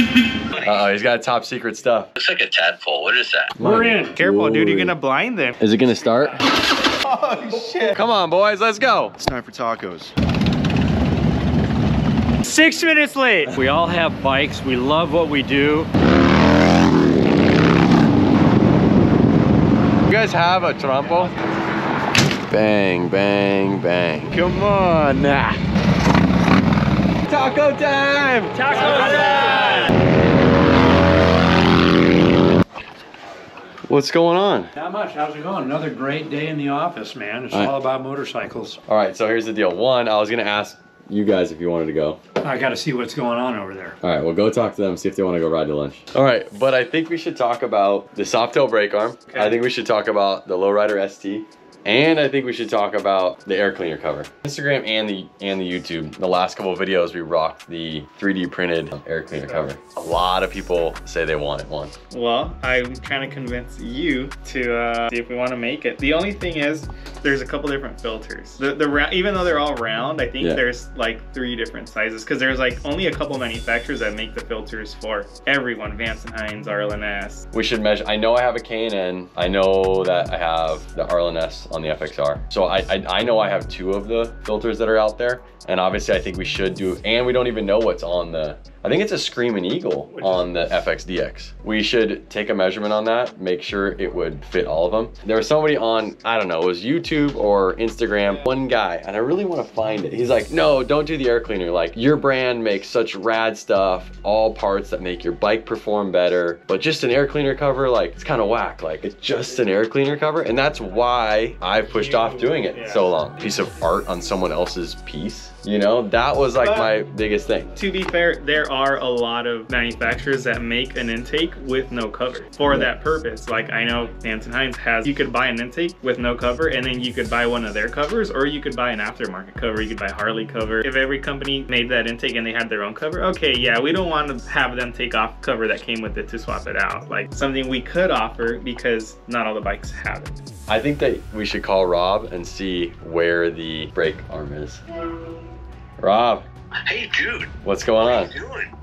Uh-oh, he's got top secret stuff. Looks like a tadpole. What is that? We're in. Careful, dude, you're gonna blind them. Is it gonna start? oh shit. Come on, boys, let's go. It's time for tacos. Six minutes late. We all have bikes. We love what we do. You guys have a trompo? Bang, bang, bang. Come on now. Taco time! Taco time! What's going on? Not much. How's it going? Another great day in the office, man. It's All right. about motorcycles. All right, so here's the deal. One, I was gonna ask you guys if you wanted to go. I got to see what's going on over there. All right, well, go talk to them, see if they want to go ride to lunch. All right, but I think we should talk about the Softail brake arm. Okay. I think we should talk about the Low Rider ST. And I think we should talk about the air cleaner cover. Instagram and the and the YouTube. The last couple of videos we rocked the 3D printed air cleaner cover. A lot of people say they want it one. Well, I'm trying to convince you to uh, see if we want to make it. The only thing is, there's a couple different filters. The the even though they're all round, I think Yeah. there's like three different sizes because there's like only a couple manufacturers that make the filters for everyone. Vance and Hines, Arlen Ness. We should measure. I know I have a K&N. I know that I have the Arlen Ness on the FXR. So I, I I know I have two of the filters that are out there. And obviously I think we should do, and we don't even know what's on the, I think it's a Screaming Eagle on the FXDX. We should take a measurement on that, make sure it would fit all of them. There was somebody on, I don't know, it was YouTube or Instagram, one guy, and I really want to find it. He's like, no, don't do the air cleaner. Like your brand makes such rad stuff, all parts that make your bike perform better, but just an air cleaner cover, like it's kind of whack. Like it's just an air cleaner cover. And that's why I've pushed off doing it so long. Piece of art on someone else's piece. You know, that was like my biggest thing. To be fair, there are a lot of manufacturers that make an intake with no cover for that purpose. Like I know and Hines has, you could buy an intake with no cover and then you could buy one of their covers or you could buy an aftermarket cover. You could buy Harley cover. If every company made that intake and they had their own cover, okay, yeah, we don't want to have them take off cover that came with it to swap it out. Like something we could offer because not all the bikes have it. I think that we should call Rob and see where the brake arm is. Rob, Hey, dude. what's going What on? are you doing?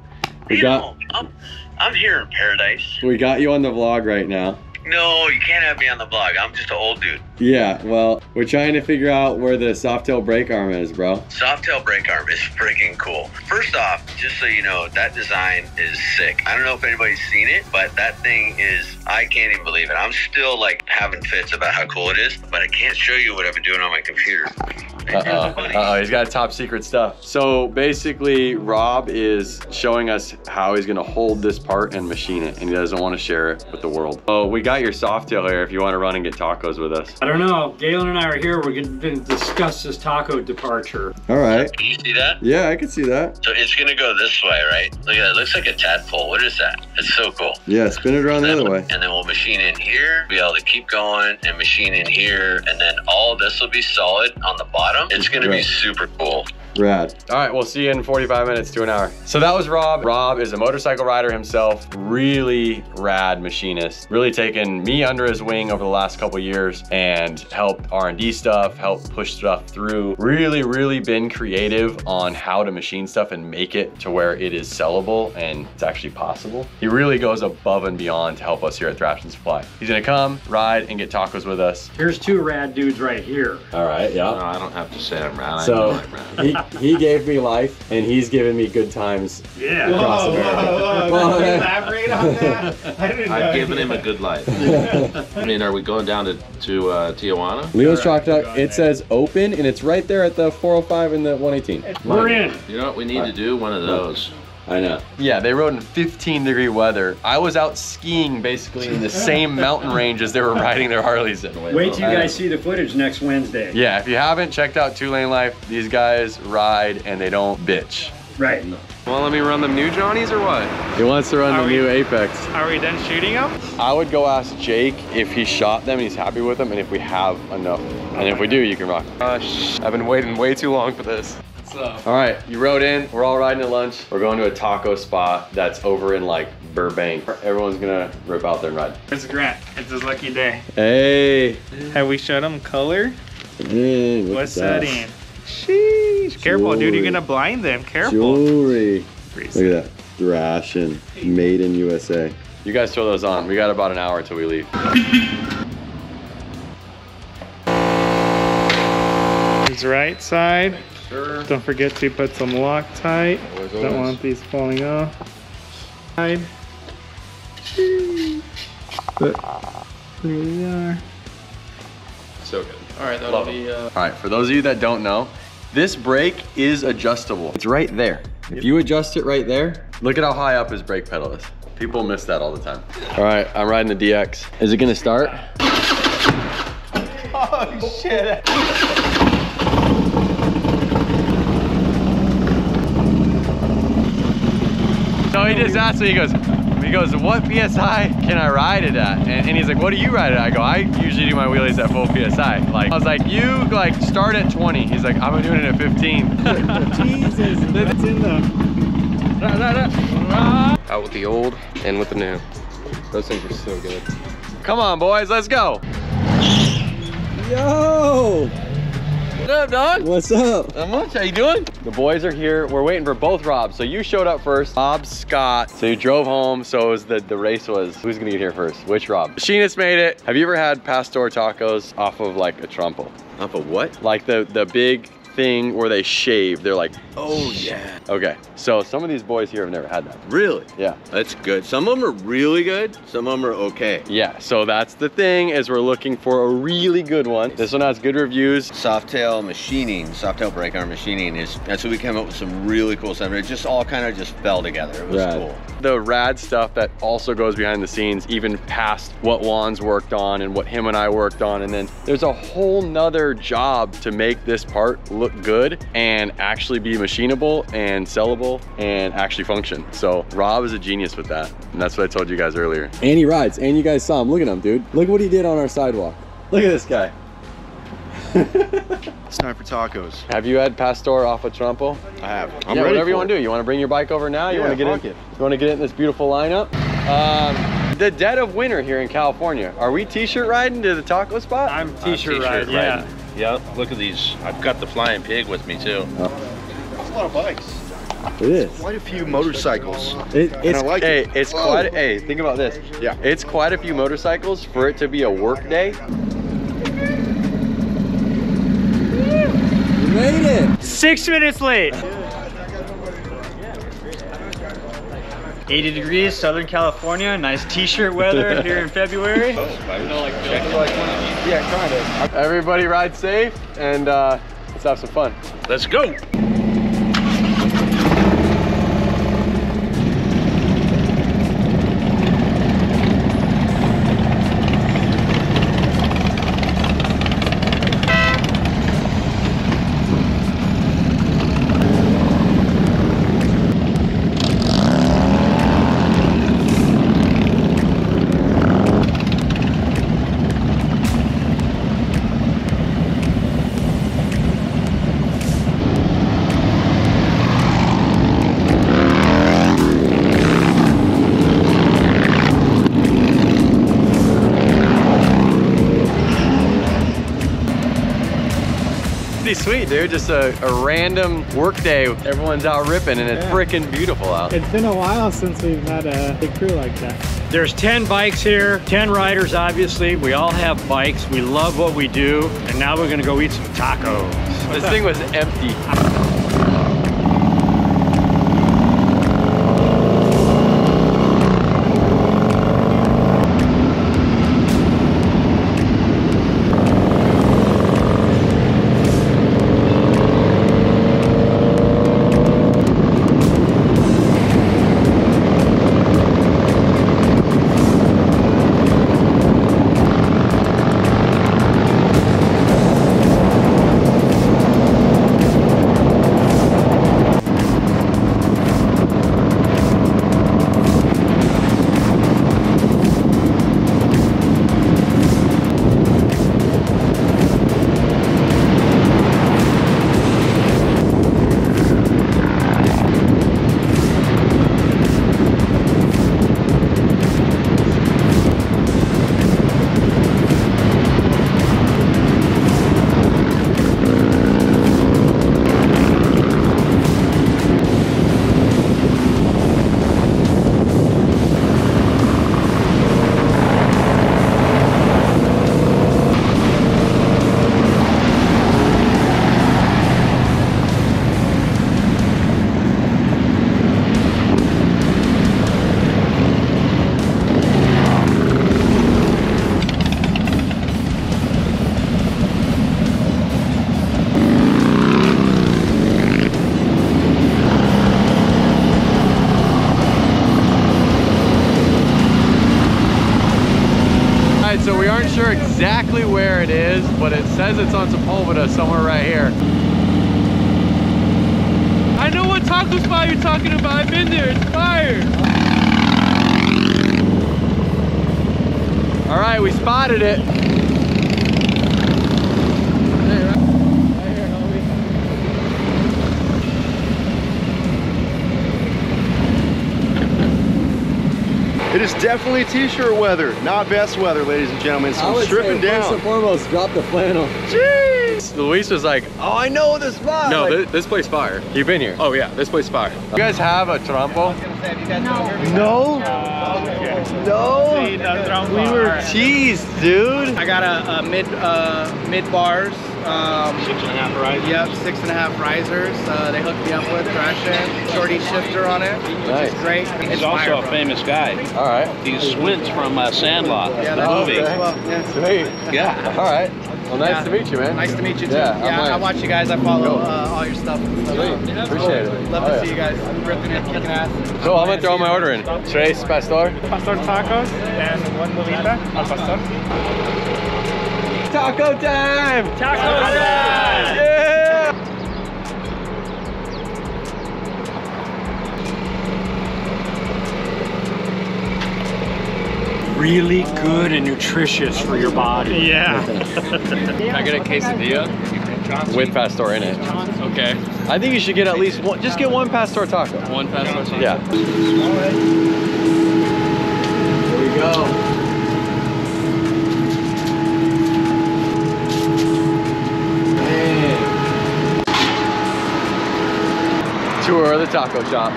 We you got- know, I'm, I'm here in paradise. We got you on the vlog right now. No, you can't have me on the vlog. I'm just an old dude. Yeah, well, we're trying to figure out where the Softail brake arm is, bro. Softail brake arm is freaking cool. First off, just so you know, that design is sick. I don't know if anybody's seen it, but that thing is, I can't even believe it. I'm still like having fits about how cool it is, but I can't show you what I've been doing on my computer. Uh-oh. Uh-oh, he's got top secret stuff. So basically, Rob is showing us how he's gonna hold this part and machine it, and he doesn't want to share it with the world. Oh, we got your Softail here if you want to run and get tacos with us. I don't know. Galen and I are here. We're going to discuss this taco departure. All right. Can you see that? Yeah, I can see that. So it's gonna go this way, right? Look at that. It looks like a tadpole. What is that? It's so cool. Yeah, spin it around the other way. And then we'll machine in here, be able to keep going and machine in here. And then all this will be solid on the bottom. It's gonna be super cool. Rad. All right, we'll see you in 45 minutes to an hour. So that was Rob. Rob is a motorcycle rider himself, really rad machinist. Really taken me under his wing over the last couple years and helped R&D stuff, helped push stuff through. Really, really been creative on how to machine stuff and make it to where it is sellable and it's actually possible. He really goes above and beyond to help us here at Thrashin Supply. He's gonna come, ride, and get tacos with us. Here's two rad dudes right here. All right, yeah. No, I don't have to say I'm rad. I So know I'm rad. he, he gave me life and he's given me good times Yeah. across America. Well, then- elaborate on that. I didn't I've given him a good life. I mean, are we going down to, to uh, Tijuana? Leo's Taco Truck, it says open and it's right there at the 405 and the 118. We're in. You know what we need to do? One of those. I know. Yeah, they rode in 15 degree weather. I was out skiing basically in the same mountain range as they were riding their Harleys in. Wait till you guys see the footage next Wednesday. Yeah, if you haven't checked out Two Lane Life, these guys ride and they don't bitch. Right. Well, let me run them new Johnnies or what? He wants to run Are the we- new Apex. Are we done shooting them? I would go ask Jake if he shot them and he's happy with them and if we have enough. And if we do, you can rock. them. Uh, I've been waiting way too long for this. So, All right, you rode in. We're all riding at lunch. We're going to a taco spot that's over in like Burbank. Everyone's gonna rip out there and ride. It's Grant. It's his lucky day. Hey. Have we showed him color? Hey, look What's that in? Sheesh. Careful, dude. You're gonna blind them. Careful. Jewelry. Freeze. Look at that. Thrashin. Made in USA. You guys throw those on. We got about an hour until we leave. His right side. Don't forget to put some Loctite. Don't want these falling off. Side. But there we are. So good. All right, that'll be. Uh, All right, for those of you that don't know, this brake is adjustable. It's right there. If you adjust it right there, look at how high up his brake pedal is. People miss that all the time. All right, I'm riding the DX. Is it gonna start? oh shit. So he just asked me, he goes, he goes, what PSI can I ride it at? And, and he's like, what do you ride it at? I go, I usually do my wheelies at full PSI. Like, I was like, you like start at 20. He's like, I'm doing it at 15. Jesus, that's in the. Out with the old and with the new. Those things are so good. Come on, boys, let's go. Yo! What up, dog? What's up? Not much. How you doing? The boys are here. We're waiting for both Robs. So you showed up first. Bob Scott. So you drove home. So it was the, the race was who's gonna get here first? Which Rob? Machinist made it. Have you ever had pastor tacos off of like a trompo? Off of what? Like the the big thing where they shave. They're like, Oh yeah. okay. So some of these boys here have never had that. Really? Yeah. That's good. Some of them are really good. Some of them are okay. Yeah. So that's the thing is we're looking for a really good one. This one has good reviews. Softail machining, Softail brake arm machining is that's what we came up with some really cool stuff. It just all kind of just fell together. It was Rad. cool. The rad stuff that also goes behind the scenes, even past what Juan's worked on and what him and I worked on. And then there's a whole nother job to make this part look good and actually be machinable and sellable and actually function. So Rob is a genius with that. And that's what I told you guys earlier. And he rides, and you guys saw him. Look at him, dude. Look what he did on our sidewalk. Look at this guy. It's time for tacos. Have you had Pastor off of Trompo? I have. I'm yeah, whatever you want to do. You want to bring your bike over now? You Yeah, want to get in? it. You want to get in this beautiful lineup? Um, the dead of winter here in California. Are we t-shirt riding to the taco spot? I'm I'm t-shirt ride, riding. yeah. Yeah, look at these. I've got the flying pig with me too. That's a lot of bikes. It is. Quite a few motorcycles. It, And it's I like Hey, it. it's Whoa. quite. Hey, think about this. Yeah. It's quite a few motorcycles for it to be a work day. you made it. Six minutes late. 80 degrees, Southern California. Nice t-shirt weather here in February. Yeah, kind of. Everybody ride safe and uh, let's have some fun. Let's go. Pretty sweet, dude. Just a, a random work day. Everyone's out ripping and it's Yeah. freaking beautiful out. It's been a while since we've had a big crew like that. There's 10 bikes here, 10 riders obviously. We all have bikes. We love what we do. And now we're gonna go eat some tacos. This thing was empty. We spotted it. It is definitely t-shirt weather, not vest weather, ladies and gentlemen. So I I'm would stripping say, First and foremost, drop the flannel. Jeez! Luis was like, oh, I know this spot. No, Like, this, this place fire. you've been here. Oh yeah, this place fire. You guys have a trompo? No. No. No we were Jeez, dude. I got a, a mid uh, mid bars. Um, Six and a half risers. Yep, six and a half risers. Uh, they hooked me up with Thrashin, shorty shifter on it, which Nice. is great. He's It's also fire, a bro. famous guy. All right. He's Squints from uh, Sandlot, Yeah, the that's movie. as well. Yeah. Sweet. Yeah. All right. Well, nice Yeah. to meet you, man. Nice to meet you too. Yeah, Yeah, I'm I like- watch you guys. I follow uh, all your stuff. and stuff. Sweet. Appreciate it. Love Oh, to yeah. see you guys ripping it, kicking ass. So I'm gonna throw my order in. Tres pastor. pastor tacos and one mulita al pastor. Taco time! Taco time! Really good and nutritious for your body. Yeah. Can I get a quesadilla? With pastor in it. Okay. I think you should get at least one. Just get one pastor taco. One fast one. Yeah. There we go. Tour of the taco shop.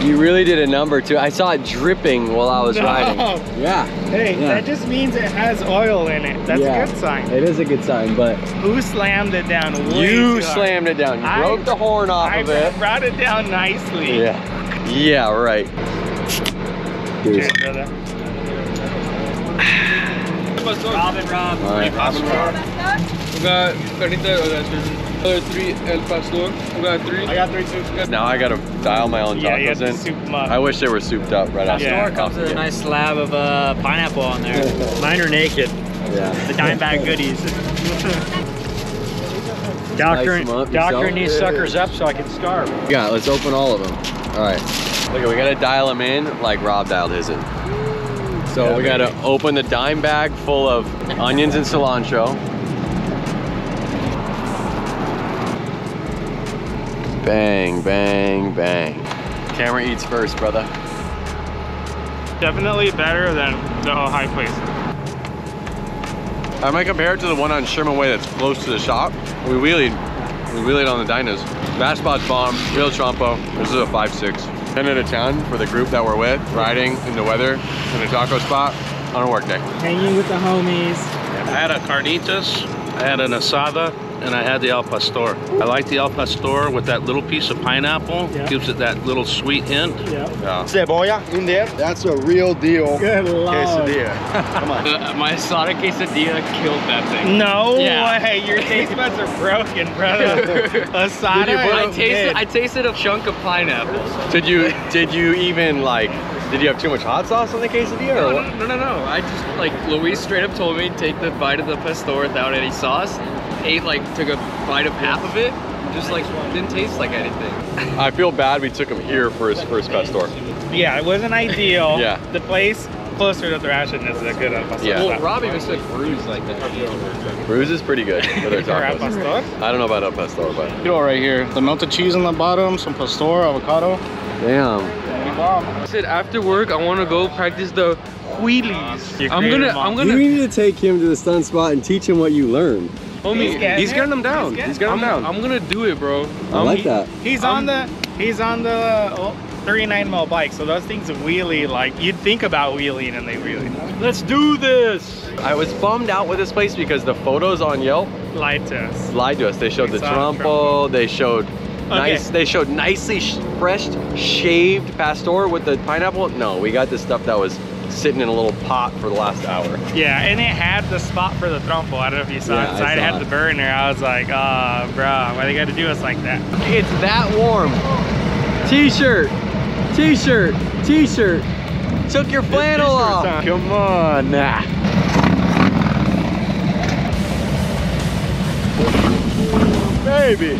You really did a number too. I saw it dripping while I was riding. Yeah. Hey, Yeah. that just means it has oil in it. That's Yeah. a good sign. It is a good sign, but Who slammed it down way You too hard? slammed it down. You I- broke the horn off I of it. I brought it down nicely. Yeah. Yeah, right. Cheers, brother. Robin Rob. All right. We got carnita, oh, that's just- other three El Pastor. We got three. I got three too. Now I gotta dial my own Yeah, tacos to in. soup them up. I wish they were souped up right after. Yeah. the coffee. nice slab of uh, pineapple on there. Mine are naked. yeah. The dime bag goodies. Doctoring, them up doctoring these suckers up so I can starve. Yeah, let's open all of them. All right. Look, we gotta dial them in like Rob dialed his in. So Yeah, we gotta open the dime bag full of onions and cilantro. Bang, bang, bang. Camera eats first, brother. Definitely better than the Ojai place. I might compare it to the one on Sherman Way that's close to the shop. We wheelied, we wheelied on the dinos. That spot's bomb, real trompo. This is a 5-6. 10 out of 10 for the group that we're with, riding in the weather in a taco spot on a work day. Hanging with the homies. I had a carnitas, I had an asada, and I had the al Pastor. I like the al Pastor with that little piece of pineapple. Yeah. Gives it that little sweet hint. Yeah. Yeah. Cebolla in there. That's a real deal Good lord. quesadilla. Come on. Uh, my Asada quesadilla killed that thing. No Yeah. way. Your taste buds are broken, brother. Asada. Did you I tasted. I tasted a chunk of pineapple. Did you did you even like did you have too much hot sauce on the quesadilla or No, what? no, no, no, no. I just like Luis straight up told me take the bite of the pastor without any sauce. Ate like took a bite of half of it. Just like didn't taste like anything. I feel bad we took him here for his first pastor. Yeah, it wasn't ideal. Yeah. The place closer to Thrashin is a good al pastor. Yeah. Well, Rob even said bruise like that. Bruise is pretty good for their Or al tacos. pastor. I don't know about El Pastor, but You know, right here. The melted cheese on the bottom, some pastor, avocado. damn. I said after work I want to go practice the wheelies. You I'm gonna. I'm gonna, You need to take him to the stun spot and teach him what you learned. Homie. He's getting He's getting them down. He's getting He's getting them down. I'm gonna do it, bro. I I'm- like that. He's on the he's on the oh, 39 mile bike, so those things wheelie like you'd think about wheeling and they really Let's do this. I was bummed out with this place because the photos on Yelp lied to us. lied to us. They showed We the saw trompo. They showed nice. They showed nicely sh- fresh, shaved pastor with the pineapple. No, we got the stuff that was sitting in a little pot for the last hour. Yeah, and it had the spot for the trompo. I don't know if you saw Yeah, it. I it saw had it. the burner. I was like, ah, oh, bro, why they got to do us like that? It's that warm. T-shirt, T-shirt, T-shirt. took your flannel off. Come on Nah. Baby.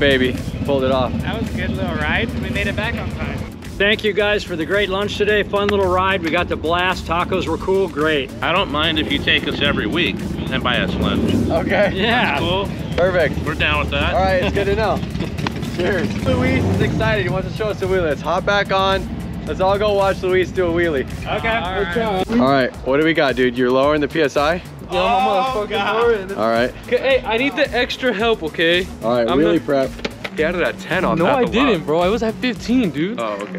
Baby. Pulled it off. That was a good little ride. We made it back on time. Thank you guys for the great lunch today. Fun little ride. We got the blast. Tacos were cool. Great. I don't mind if you take us every week and buy us lunch. Okay. Yeah. Cool. Perfect. We're down with that. All right, it's good to know. Cheers. Luis is excited. He wants to show us the wheelie. Let's hop back on. Let's all go watch Luis do a wheelie. Okay. All right. All right. what do we got, dude? You're lowering the PSI? Oh, God. All right. Hey, I need the extra help, okay? All right, I'm wheelie not- prep. He had it at 10 on No, that I didn't, bro. I was at 15, dude. Oh, okay.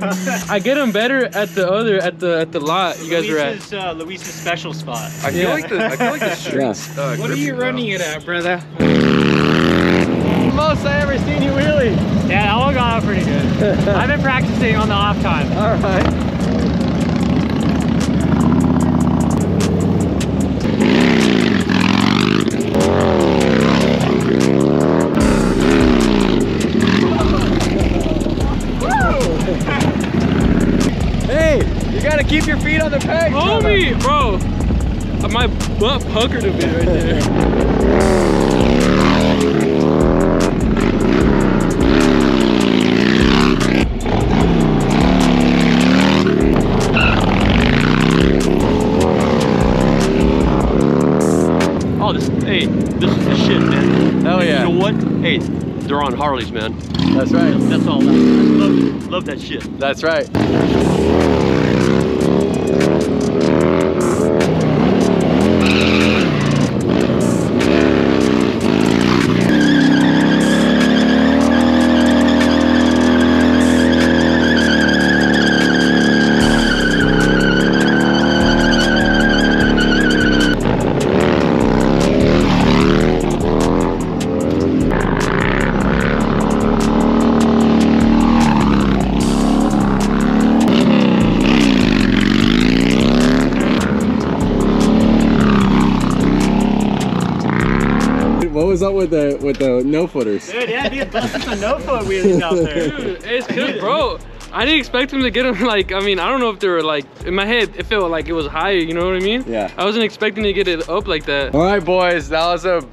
I get them better at the other, at the at the lot you guys were at. Luis's, uh, Luis's special spot. I feel Yeah. like the I feel like the streets. Uh, What are you though. running it at, brother? Most I ever seen you wheelie. Yeah, that one got out pretty good. I've been practicing on the off time. All right. My butt puckered a bit right there. Oh, this, hey, this is the shit, man. Hell yeah. You know what? Hey, they're on Harleys, man. That's right. That's all. I love, love that shit. That's right. With the with the no footers? Dude, yeah, dude, busting some no foot wheelies out there. Dude, it's good, bro. I didn't expect him to get him like, I mean, I don't know if they were like, in my head, it felt like it was higher, you know what I mean? Yeah. I wasn't expecting to get it up like that. All right, boys, that was a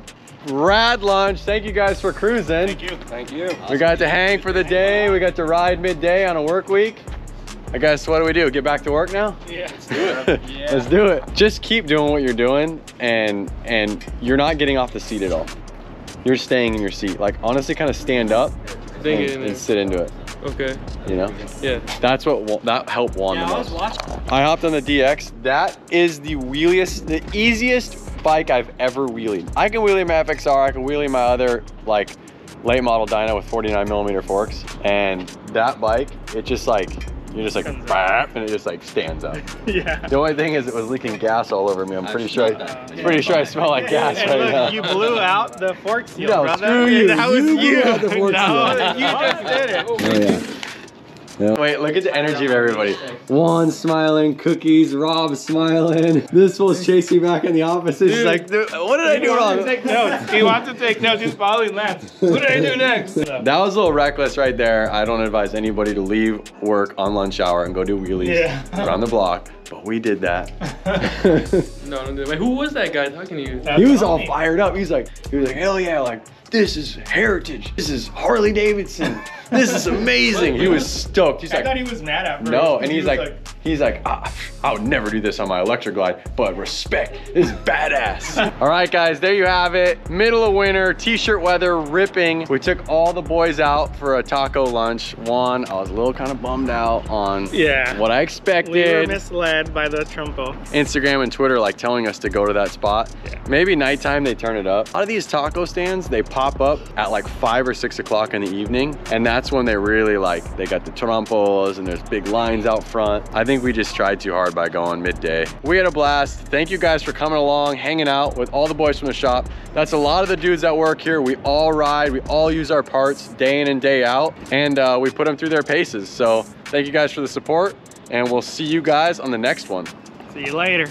rad lunch. Thank you guys for cruising. Thank you. Thank you. We got to hang for the day. We got to ride midday on a work week. I guess what do we do? Get back to work now? Yeah, let's do it. Let's do it. Just keep doing what you're doing and and you're not getting off the seat at all. You're staying in your seat. Like honestly kind of stand up and, in and sit into it. Okay. You know? Yeah. That's what that helped Juan Yeah, the I was most. watching. I hopped on the DX. That is the wheeliest, the easiest bike I've ever wheelied. I can wheelie my FXR, I can wheelie my other like late model Dyna with 49 millimeter forks. And that bike, it just like, you're just like, "Bap," and it just like stands up. Yeah. The only thing is it was leaking gas all over me. I'm pretty sure, I, pretty sure I smell like gas And right look, now. you blew out the fork seal, No, brother. screw you. That was You you. the fork no, seal. you just did it. Oh yeah. Wait, look at the energy of everybody. Juan smiling, cookies, Rob smiling. This fool's chasing back in the office. He's He's like, what did I He do wants wrong? to take notes. He wants to take notes. He's following Lance. What did I do next? That was a little reckless right there. I don't advise anybody to leave work on lunch hour and go do wheelies Yeah. around the block, but we did that. No, no, no. Wait, who was that guy talking to you? he was all fired up. He's like, he was like, hell yeah, like this is heritage. This is Harley Davidson. This is amazing. He was stoked. He's I like, thought he was mad at me. no, and he's was like, he's like, ah, I would never do this on my Electra Glide, but respect, is badass. all right, guys, there you have it. Middle of winter, t-shirt weather, ripping. We took all the boys out for a taco lunch. One, I was a little kind of bummed out on Yeah. what I expected. we were expected. By the Trompo. Instagram and Twitter like telling us to go to that spot. Maybe nighttime they turn it up. A lot of these taco stands, they pop up at like five or six o'clock in the evening. And that's when they really like, they got the trompos and there's big lines out front. I think we just tried too hard by going midday. We had a blast. Thank you guys for coming along, hanging out with all the boys from the shop. That's a lot of the dudes that work here. We all ride, we all use our parts day in and day out. And uh, we put them through their paces. So thank you guys for the support and we'll see you guys on the next one. See you later.